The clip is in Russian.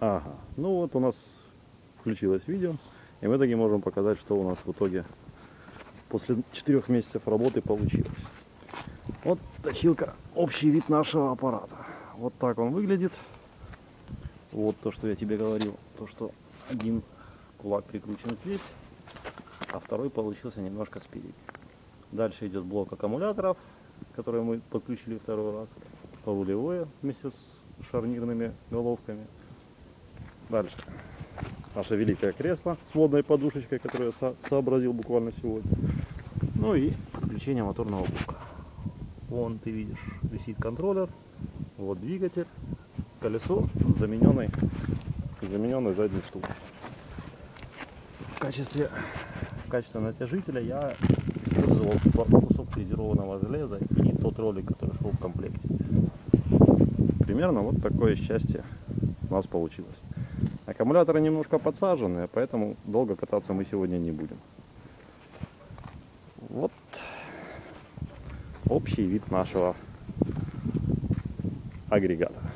Ага. Ну вот у нас включилось видео, и мы таки можем показать, что у нас в итоге после четырех месяцев работы получилось. Вот точилка, общий вид нашего аппарата. Вот так он выглядит. Вот то, что я тебе говорил, то, что один кулак прикручен здесь, а второй получился немножко спереди. Дальше идет блок аккумуляторов, который мы подключили второй раз, рулевое вместе с шарнирными головками. Дальше наше великое кресло с водной подушечкой, которое я со- сообразил буквально сегодня. Ну и подключение моторного блока. Вон ты видишь, висит контроллер, вот двигатель, колесо с замененной, замененной задней ступой. В качестве, в качестве натяжителя я использовал кусок фрезерованного железа и тот ролик, который шел в комплекте. Примерно вот такое счастье у нас получилось. Аккумуляторы немножко подсаженные, поэтому долго кататься мы сегодня не будем. Вот общий вид нашего агрегата.